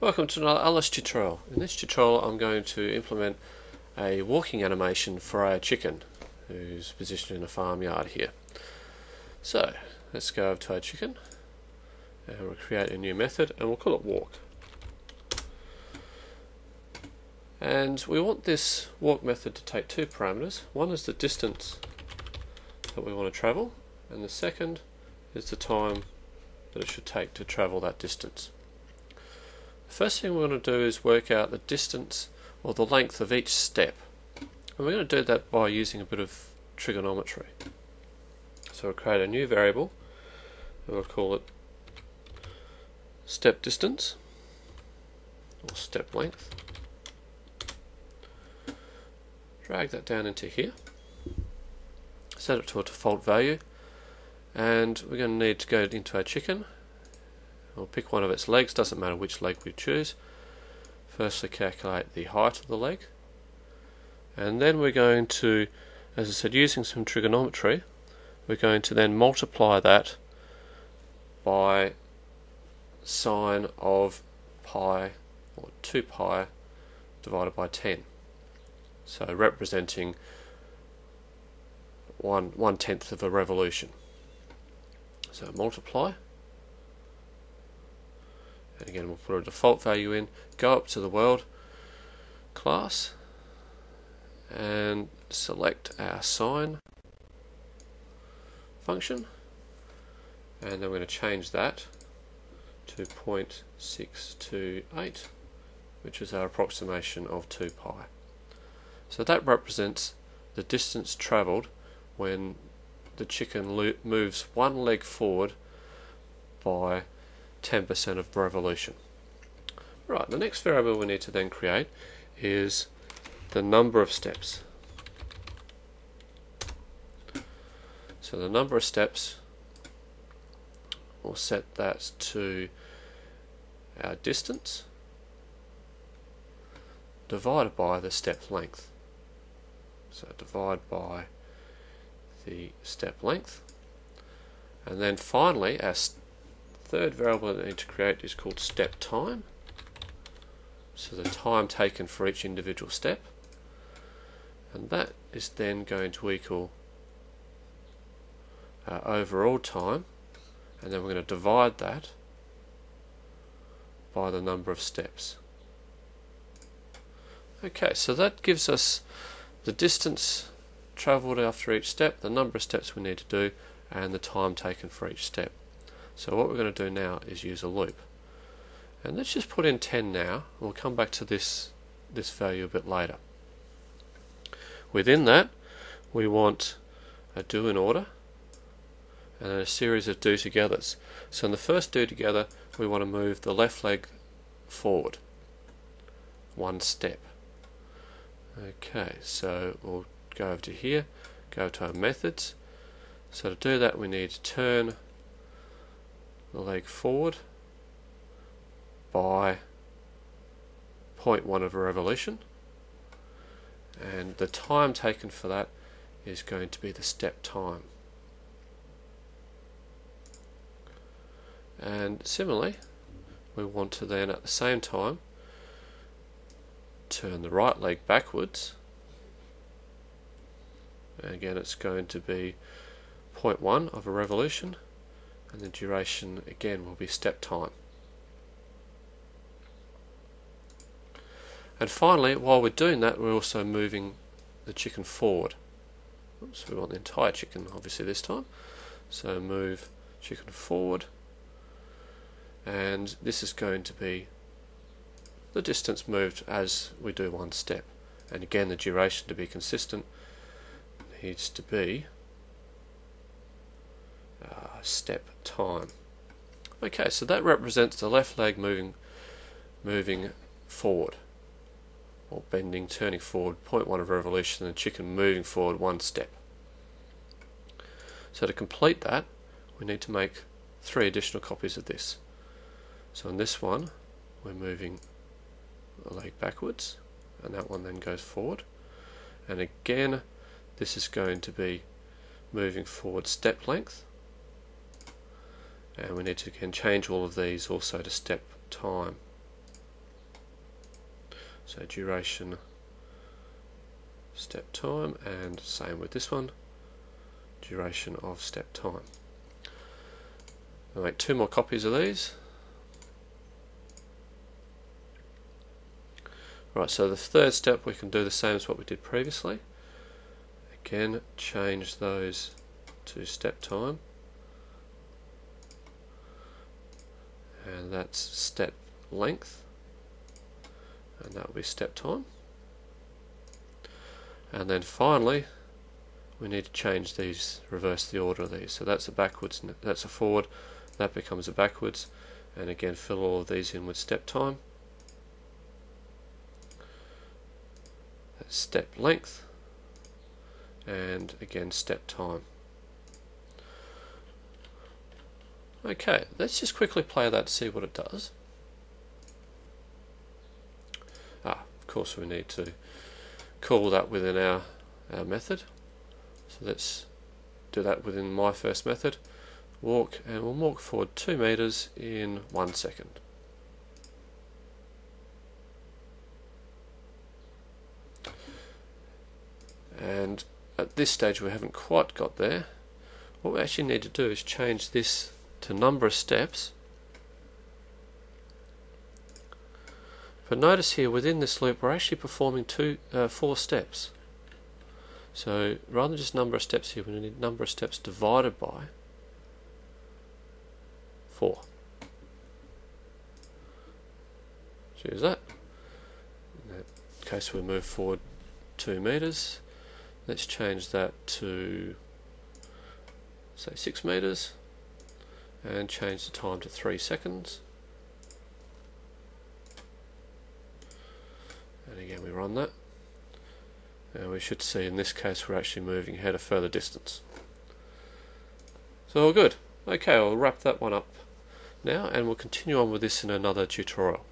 Welcome to another Alice tutorial. In this tutorial I'm going to implement a walking animation for our chicken who's positioned in a farmyard here. So let's go over to our chicken and we'll create a new method and we'll call it walk. And we want this walk method to take two parameters. One is the distance that we want to travel and the second is the time that it should take to travel that distance. First thing we're going to do is work out the distance or the length of each step. And we're going to do that by using a bit of trigonometry. So we'll create a new variable and we'll call it step distance or step length. Drag that down into here. Set it to a default value and we're going to need to go into our chicken We'll pick one of its legs, doesn't matter which leg we choose. Firstly calculate the height of the leg. And then we're going to, as I said, using some trigonometry, we're going to then multiply that by sine of pi, or 2 pi, divided by 10. So representing one one tenth of a revolution. So multiply and again we'll put a default value in. Go up to the world class and select our sine function. And then we're going to change that to 0.628 which is our approximation of 2 pi. So that represents the distance travelled when the chicken moves one leg forward by 10% of revolution. Right, the next variable we need to then create is the number of steps. So the number of steps, we'll set that to our distance divided by the step length. So divide by the step length. And then finally, our third variable I need to create is called step time. So the time taken for each individual step. And that is then going to equal uh, overall time. And then we're going to divide that by the number of steps. Okay, so that gives us the distance travelled after each step, the number of steps we need to do, and the time taken for each step. So what we're going to do now is use a loop. And let's just put in 10 now. We'll come back to this, this value a bit later. Within that, we want a do in order and a series of do togethers. So in the first do together, we want to move the left leg forward one step. Okay, so we'll go over to here, go to our methods. So to do that, we need to turn the leg forward by 0.1 of a revolution. And the time taken for that is going to be the step time. And similarly we want to then at the same time turn the right leg backwards. And again it's going to be 0.1 of a revolution and the duration again will be step time. And finally, while we're doing that, we're also moving the chicken forward. Oops, we want the entire chicken obviously this time. So move chicken forward and this is going to be the distance moved as we do one step and again the duration to be consistent needs to be step time. Okay, so that represents the left leg moving moving forward or bending, turning forward, 0.1 of revolution, and the chicken moving forward one step. So to complete that, we need to make three additional copies of this. So in this one, we're moving the leg backwards, and that one then goes forward. And again, this is going to be moving forward step length, and we need to again change all of these also to step time So duration step time and same with this one duration of step time. I'll make two more copies of these. Right, so the third step we can do the same as what we did previously. Again, change those to step time. That's step length. And that will be step time. And then finally, we need to change these, reverse the order of these. So that's a backwards, that's a forward, that becomes a backwards. And again, fill all of these in with step time. That's step length. And again, step time. Okay, let's just quickly play that to see what it does. Ah, of course we need to call that within our, our method. So let's do that within my first method. Walk, and we'll walk forward 2 meters in 1 second. And at this stage we haven't quite got there. What we actually need to do is change this to number of steps But notice here within this loop we're actually performing two, uh, four steps. So rather than just number of steps here, we need number of steps divided by 4. Choose that. In that case we move forward 2 meters. Let's change that to say 6 meters and change the time to 3 seconds. and again we run that. And we should see in this case we're actually moving ahead a further distance. So good. Okay I'll wrap that one up now and we'll continue on with this in another tutorial